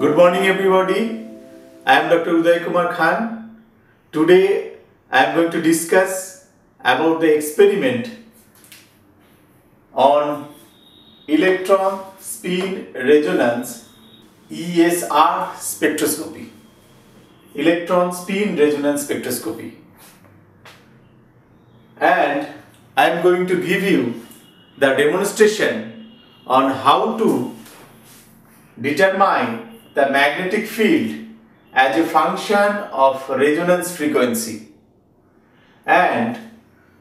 Good morning, everybody. I am Dr. Uday Kumar Khan. Today, I am going to discuss about the experiment on electron spin resonance ESR spectroscopy. Electron spin resonance spectroscopy. And I am going to give you the demonstration on how to determine the magnetic field as a function of resonance frequency and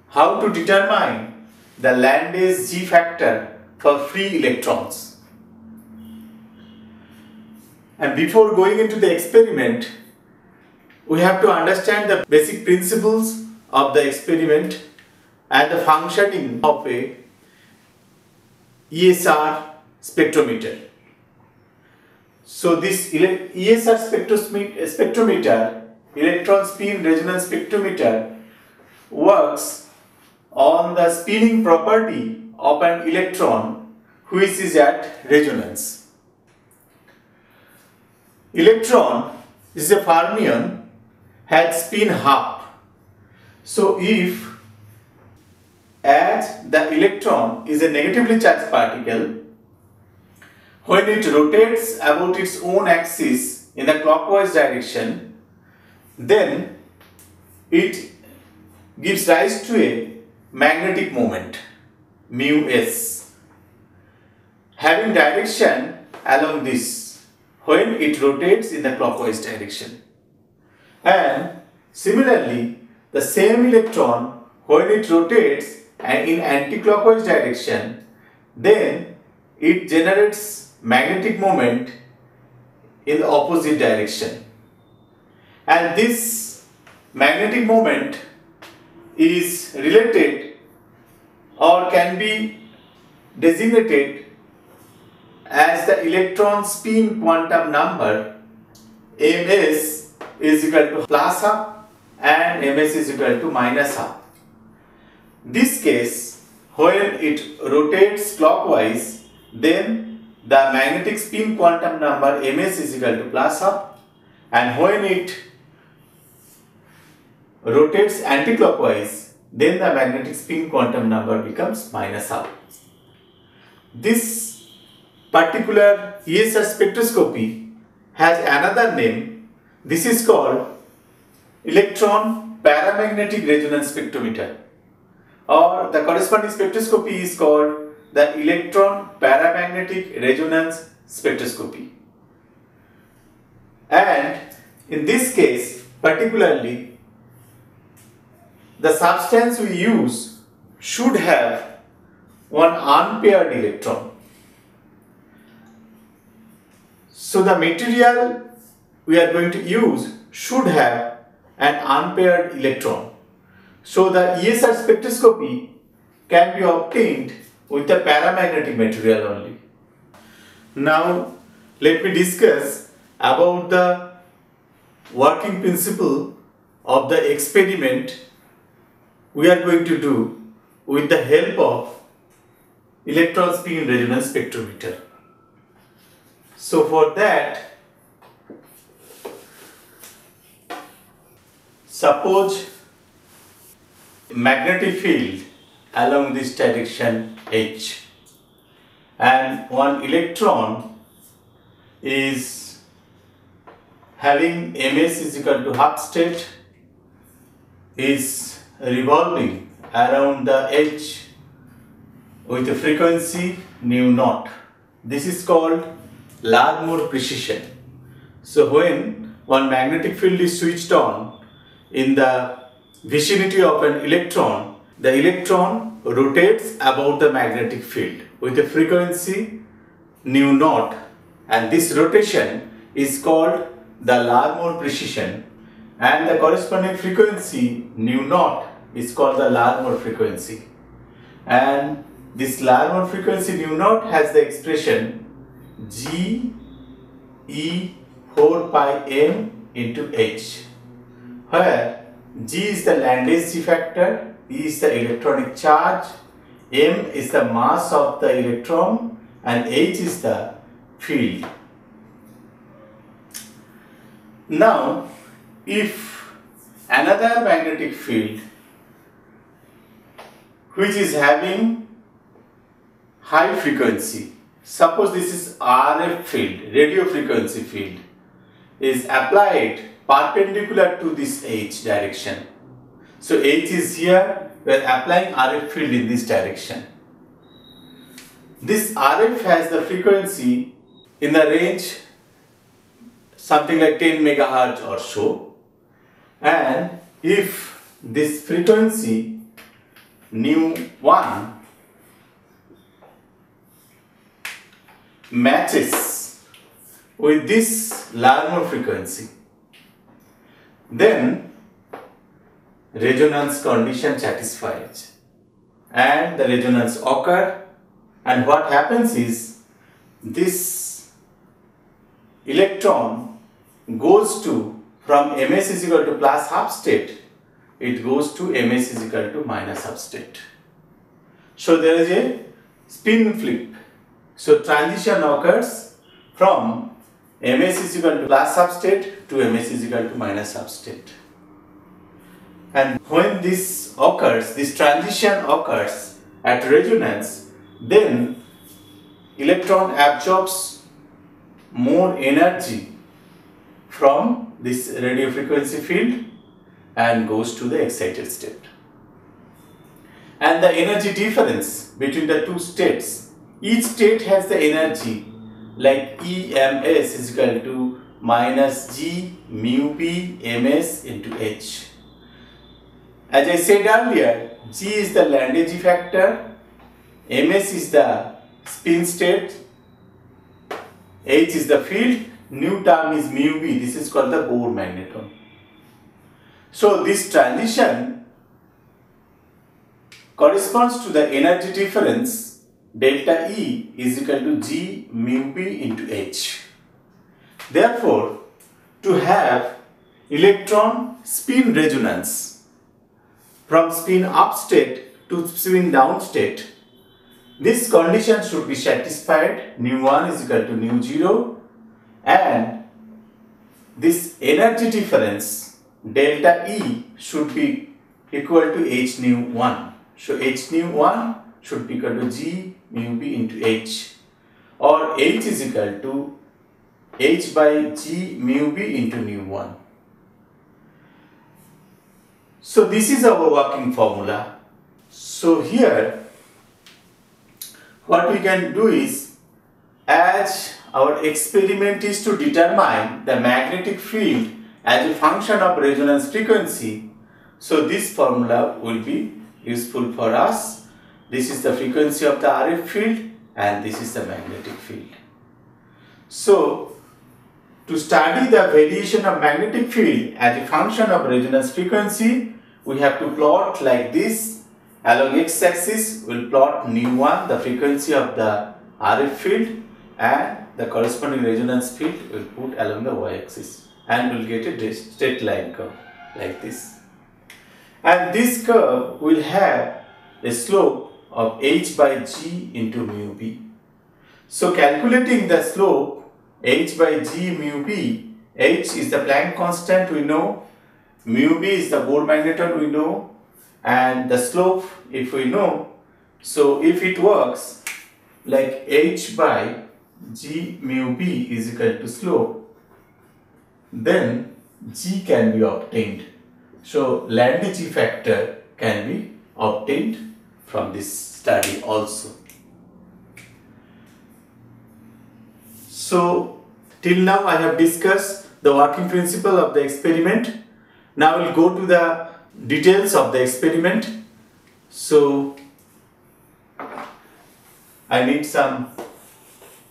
how to determine the Landé's G factor for free electrons. And before going into the experiment, we have to understand the basic principles of the experiment and the functioning of a ESR spectrometer. So this ESR spectrometer, electron spin resonance spectrometer works on the spinning property of an electron which is at resonance. Electron is a fermion has spin half. So if as the electron is a negatively charged particle when it rotates about its own axis in the clockwise direction, then it gives rise to a magnetic moment mu s. Having direction along this when it rotates in the clockwise direction. And similarly the same electron when it rotates in anti-clockwise direction then it generates magnetic moment in the opposite direction and this magnetic moment is related or can be designated as the electron spin quantum number ms is equal to plus half and ms is equal to minus half. This case when it rotates clockwise then the magnetic spin quantum number ms is equal to plus half and when it rotates anticlockwise then the magnetic spin quantum number becomes minus half. This particular ESR spectroscopy has another name. This is called electron paramagnetic resonance spectrometer or the corresponding spectroscopy is called the electron paramagnetic resonance spectroscopy. And in this case, particularly, the substance we use should have one unpaired electron. So the material we are going to use should have an unpaired electron. So the ESR spectroscopy can be obtained with the paramagnetic material only. Now let me discuss about the working principle of the experiment we are going to do with the help of electron spin resonance spectrometer. So for that, suppose magnetic field along this direction H and one electron is having ms is equal to half state is revolving around the H with a frequency nu naught. This is called Larmor precession. So when one magnetic field is switched on in the vicinity of an electron, the electron rotates about the magnetic field with a frequency nu naught and this rotation is called the Larmor precession and the corresponding frequency nu naught is called the Larmor frequency. And this Larmor frequency nu naught has the expression G E 4 pi m into h where G is the Landé's G factor Is the electronic charge, M is the mass of the electron and H is the field. Now, if another magnetic field which is having high frequency, suppose this is RF field, radio frequency field, is applied perpendicular to this H direction. So H is here, we are applying RF field in this direction. This RF has the frequency in the range something like 10 megahertz or so and if this frequency nu 1 matches with this Larmor frequency then resonance condition satisfied and the resonance occur and what happens is this electron goes to from ms is equal to plus half state it goes to ms is equal to minus half state. So there is a spin flip. So transition occurs from ms is equal to plus substate to ms is equal to minus substate and when this occurs this transition occurs at resonance then electron absorbs more energy from this radio frequency field and goes to the excited state. And the energy difference between the two states, each state has the energy like EMS is equal to minus G mu B MS into H. As I said earlier, G is the Landé factor ms is the spin state h is the field new term is mu b this is called the Bohr magneton so this transition corresponds to the energy difference delta E is equal to G mu B into H. Therefore, to have electron spin resonance from spin up state to spin down state, this condition should be satisfied nu 1 is equal to nu 0 and this energy difference delta E should be equal to h nu 1. So h nu 1 should be equal to g mu b into h or h is equal to h by g mu b into nu 1. So this is our working formula. So here what we can do is as our experiment is to determine the magnetic field as a function of resonance frequency so this formula will be useful for us this is the frequency of the RF field and this is the magnetic field so to study the variation of magnetic field as a function of resonance frequency we have to plot like this Along x-axis, we'll plot nu1, the frequency of the RF field and the corresponding resonance field we'll put along the y-axis and we'll get a straight line curve like this. And this curve will have a slope of h by g into mu b. So calculating the slope h by g mu b, h is the Planck constant we know, mu b is the Bohr magneton we know. And the slope if we know. So if it works like h by g mu b is equal to slope then g can be obtained. So Landé-G factor can be obtained from this study also so till now I have discussed the working principle of the experiment now we'll go to the details of the experiment. So I need some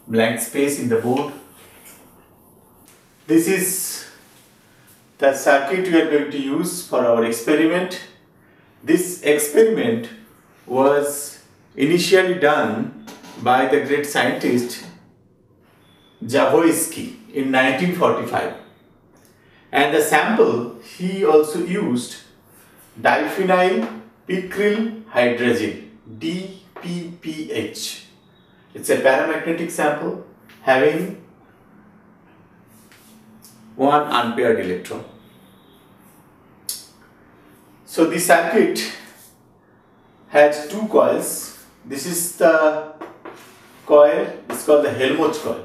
blank space in the board. This is the circuit we are going to use for our experiment. This experiment was initially done by the great scientist Zavoisky in 1945 and the sample he also used diphenyl picryl hydrazine DPPH. It's a paramagnetic sample having one unpaired electron. So this circuit has two coils. This is the coil, it's called the Helmholtz coil.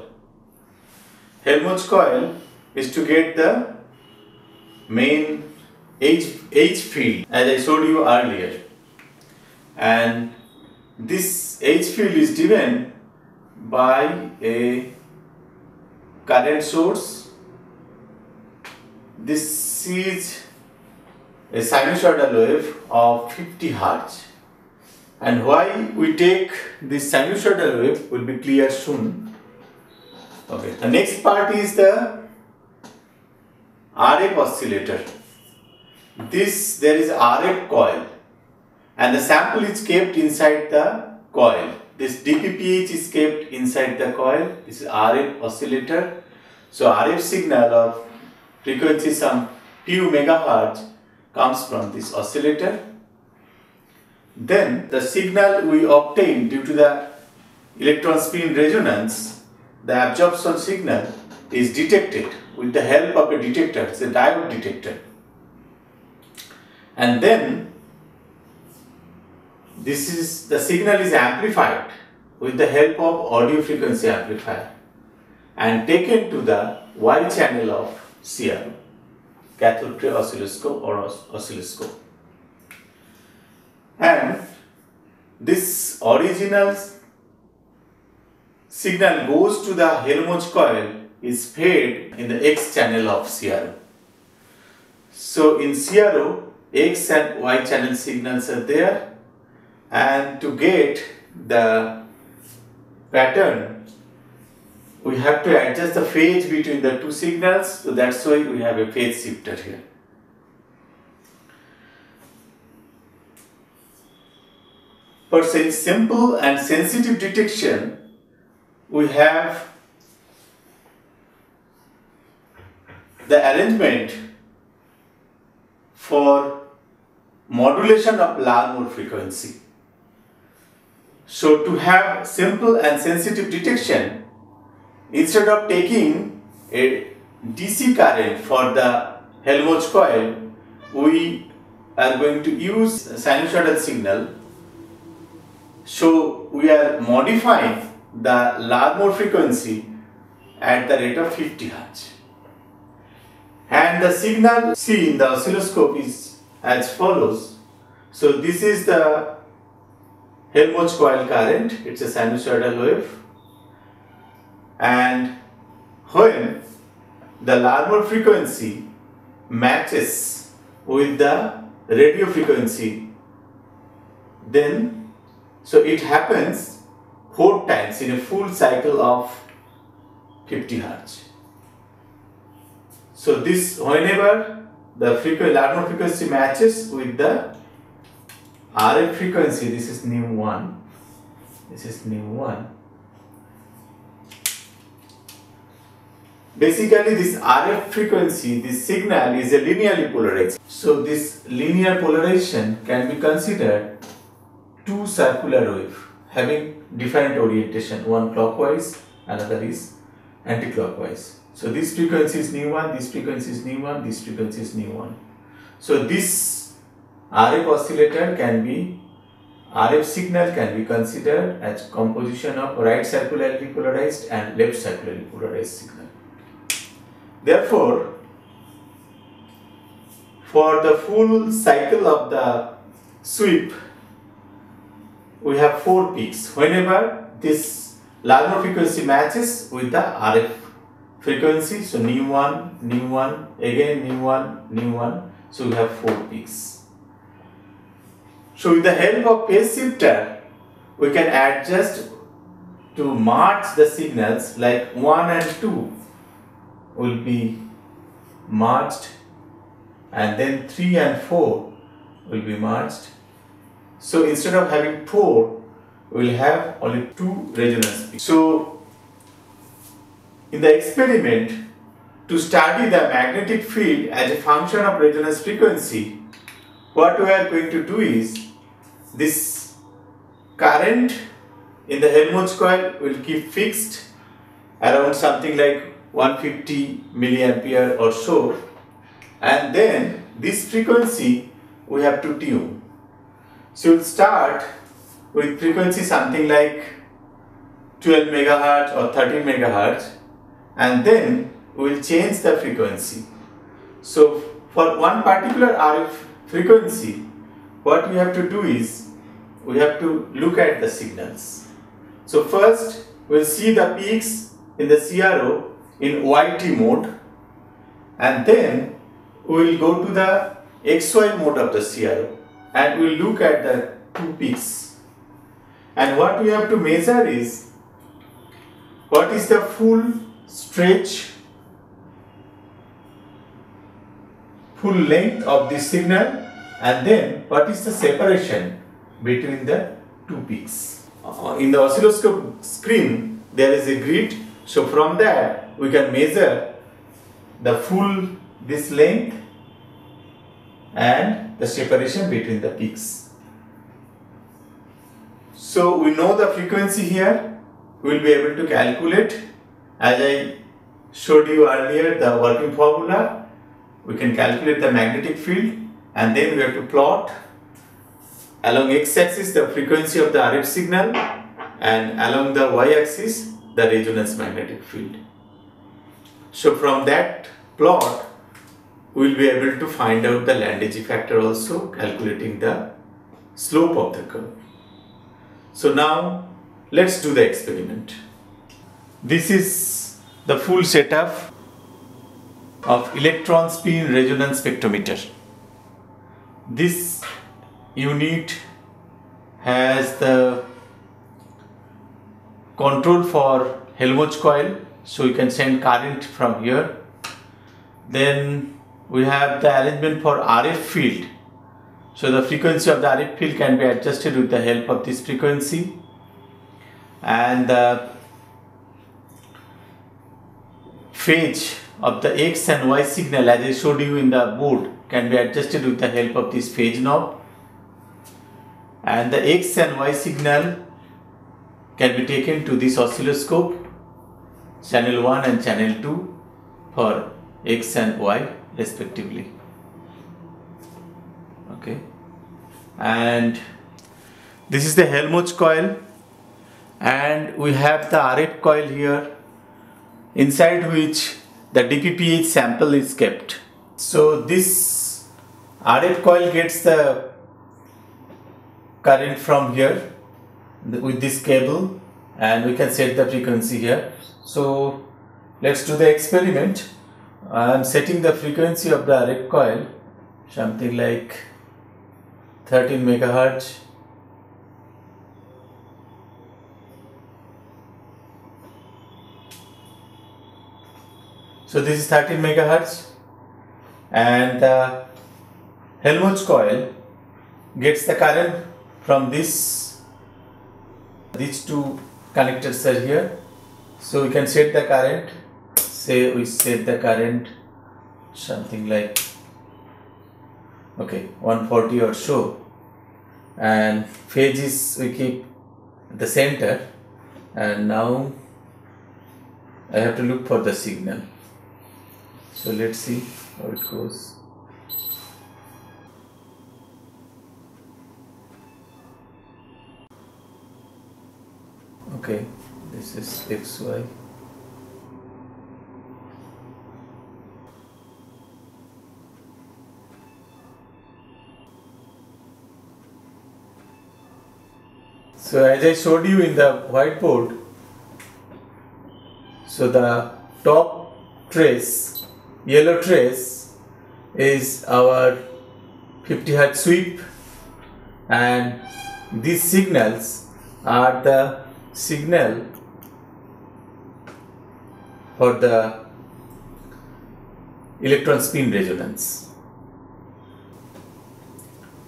Helmholtz coil is to get the main H, H field as I showed you earlier. And this H field is driven by a current source. This is a sinusoidal wave of 50 Hertz. And why we take this sinusoidal wave will be clear soon. Okay. The next part is the RF oscillator. This there is RF coil and the sample is kept inside the coil. This DPPH is kept inside the coil. This is RF oscillator. So RF signal of frequency some few megahertz comes from this oscillator. Then the signal we obtain due to the electron spin resonance, the absorption signal is detected with the help of a detector, it's a diode detector. And then this is the signal is amplified with the help of audio frequency amplifier and taken to the Y channel of CRO, cathode ray oscilloscope or os oscilloscope. And this original signal goes to the Helmholtz coil is fed in the X channel of CRO. So in CRO, X and Y channel signals are there and to get the pattern we have to adjust the phase between the two signals so that's why we have a phase shifter here. For such simple and sensitive detection we have the arrangement for modulation of Larmor frequency. So to have simple and sensitive detection, instead of taking a DC current for the Helmholtz coil, we are going to use sinusoidal signal. So we are modifying the Larmor frequency at the rate of 50 Hz. And the signal C in the oscilloscope is as follows. So this is the Helmholtz coil current, it's a sinusoidal wave. And when the Larmor frequency matches with the radio frequency, then so it happens four times in a full cycle of 50 Hertz. So this whenever the frequency frequency matches with the RF frequency, this is nu 1, this is nu 1. Basically this RF frequency, this signal is a linearly polarized. So this linear polarization can be considered two circular wave having different orientation, one clockwise, another is anti-clockwise. So this frequency is nu 1, this frequency is nu 1, this frequency is nu 1. So this RF oscillator can be RF signal can be considered as composition of right circularly polarized and left circularly polarized signal. Therefore, for the full cycle of the sweep, we have four peaks. Whenever this Larmor frequency matches with the RF frequency. So nu 1, nu 1, again nu 1, nu 1. So we have four peaks. So with the help of phase shifter, we can adjust to match the signals like 1 and 2 will be merged and then 3 and 4 will be merged. So instead of having 4, we will have only 2 resonance peaks. So in the experiment, to study the magnetic field as a function of resonance frequency, what we are going to do is this current in the Helmholtz coil will keep fixed around something like 150 milliampere or so and then this frequency we have to tune. So we'll start with frequency something like 12 megahertz or 13 megahertz and then we'll change the frequency. So for one particular RF frequency what we have to do is we have to look at the signals. So first we'll see the peaks in the CRO in YT mode and then we will go to the XY mode of the CRO and we look at the two peaks and what we have to measure is what is the full stretch full length of this signal and then what is the separation between the two peaks. Uh, in the oscilloscope screen there is a grid so from that we can measure the full this length and the separation between the peaks. So we know the frequency here, we will be able to calculate as I showed you earlier the working formula, we can calculate the magnetic field and then we have to plot along x-axis the frequency of the RF signal and along the y-axis the resonance magnetic field. So from that plot we will be able to find out the Landé factor also calculating the slope of the curve. So now let's do the experiment. This is the full setup of electron spin resonance spectrometer. This unit has the control for Helmholtz coil so you can send current from here then we have the arrangement for RF field. So the frequency of the RF field can be adjusted with the help of this frequency. And the phase of the X and Y signal as I showed you in the board can be adjusted with the help of this phase knob. And the X and Y signal can be taken to this oscilloscope channel 1 and channel 2 for x and y respectively. Okay? And this is the Helmholtz coil. And we have the RF coil here inside which the DPPH sample is kept. So this RF coil gets the current from here with this cable. And we can set the frequency here. So let's do the experiment I am setting the frequency of the RF coil something like 13 megahertz. So this is 13 megahertz. And the Helmholtz coil gets the current from this these two connectors are here. So we can set the current say we set the current something like okay 140 or so. And phases we keep the center. And now I have to look for the signal. So let's see how it goes. Okay this is xy so as I showed you in the whiteboard so the top trace yellow trace is our 50 hertz sweep and these signals are the signal for the electron spin resonance.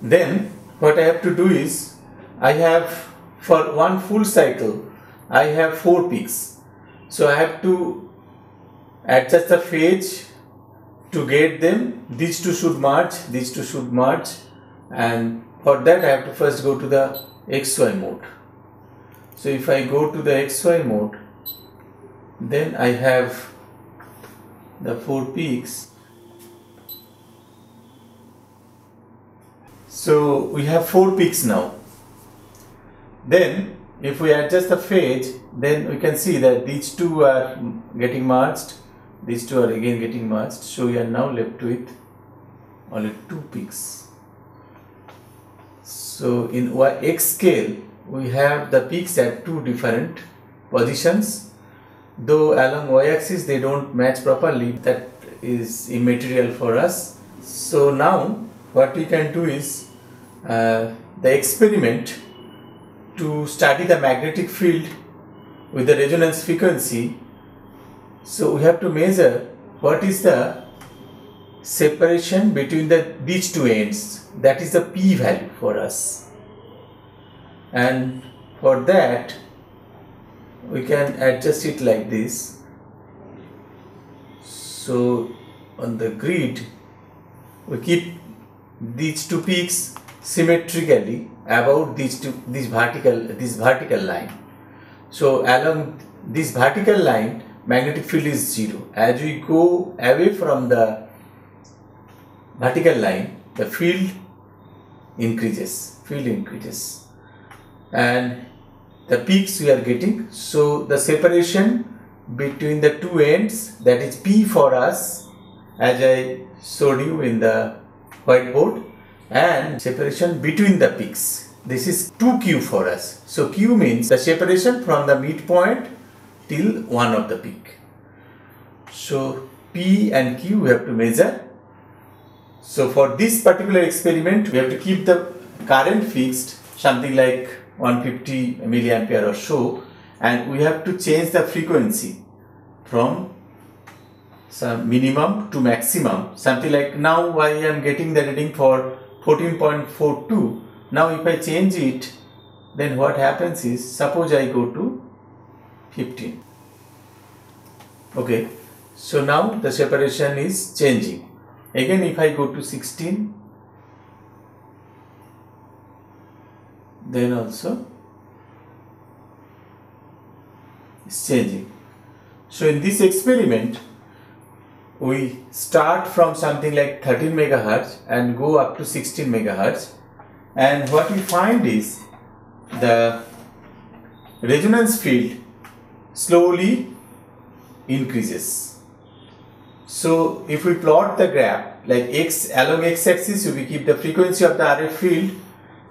Then what I have to do is I have for one full cycle I have four peaks. So I have to adjust the phase to get them. These two should merge, these two should merge and for that I have to first go to the XY mode. So if I go to the XY mode, then I have the four peaks. So we have four peaks now. Then if we adjust the phase then we can see that these two are getting merged. These two are again getting merged. So we are now left with only two peaks. So in x scale we have the peaks at two different positions. Though along y-axis they don't match properly. That is immaterial for us. So now what we can do is uh, the experiment to study the magnetic field with the resonance frequency. So we have to measure what is the separation between the these two ends. That is the p value for us. And for that we can adjust it like this. So on the grid we keep these two peaks symmetrically about these two this vertical this vertical line. So along this vertical line magnetic field is zero. As we go away from the vertical line the field increases field increases. And the peaks we are getting so the separation between the two ends that is p for us as i showed you in the whiteboard and separation between the peaks. This is 2q for us. So q means the separation from the midpoint till one of the peak. So p and q we have to measure. So for this particular experiment we have to keep the current fixed something like 150 milliampere or so and we have to change the frequency from some minimum to maximum something like now I am getting the reading for 14.42 now if I change it then what happens is suppose I go to 15 okay. So now the separation is changing. Again if I go to 16 then also is changing. So in this experiment we start from something like 13 megahertz and go up to 16 megahertz. And what we find is the resonance field slowly increases. So if we plot the graph like x along x axis if we keep the frequency of the RF field.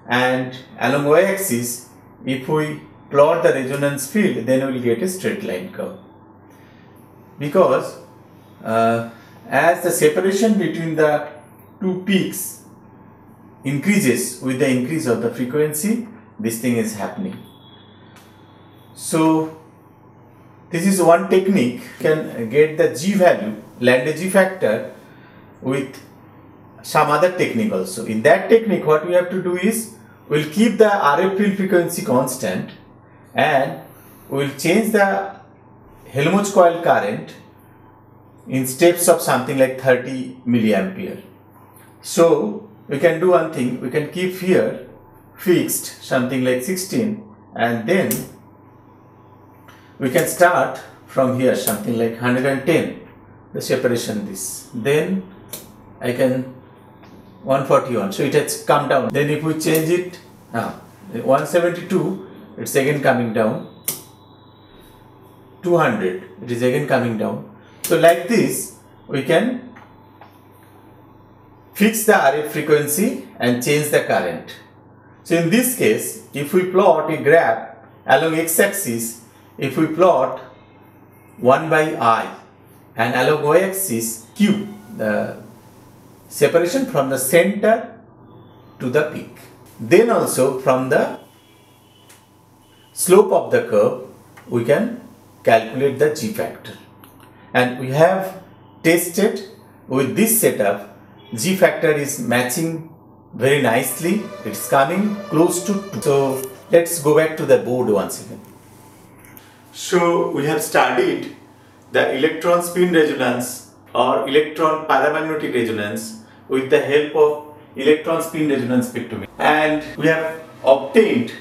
And along y axis if we plot the resonance field then we will get a straight line curve. Because uh, as the separation between the two peaks increases with the increase of the frequency this thing is happening. So this is one technique can get the g value Landé g factor with some other technique also. In that technique what we have to do is we'll keep the RF field frequency constant and we'll change the Helmholtz coil current in steps of something like 30 milliampere. So we can do one thing, we can keep here fixed something like 16 and then we can start from here something like 110 the separation this. Then I can 141 so it has come down. Then if we change it ah, 172 it's again coming down. 200 it is again coming down so like this, we can fix the RF frequency and change the current. So in this case, if we plot a graph along x-axis, if we plot 1 by i and along y-axis q, the separation from the center to the peak. Then also from the slope of the curve, we can calculate the g factor and we have tested with this setup G factor is matching very nicely. It's coming close to 2 so let's go back to the board once again. So we have studied the electron spin resonance or electron paramagnetic resonance with the help of electron spin resonance spectrometer. And we have obtained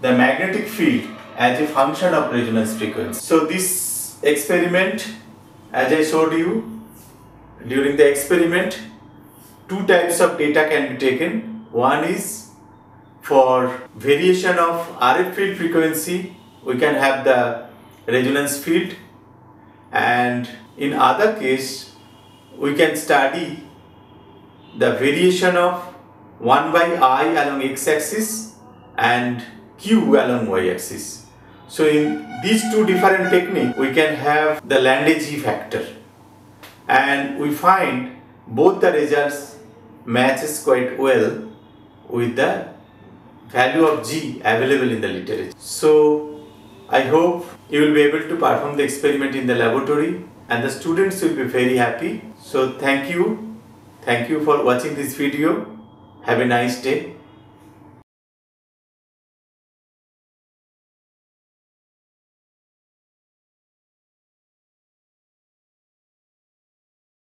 the magnetic field as a function of resonance frequency. So this experiment as I showed you during the experiment two types of data can be taken one is for variation of RF field frequency we can have the resonance field and in other case we can study the variation of 1 by i along x-axis and q along y-axis. So in these two different techniques we can have the Landé-G factor and we find both the results matches quite well with the value of G available in the literature. So I hope you will be able to perform the experiment in the laboratory and the students will be very happy. So thank you. Thank you for watching this video. Have a nice day.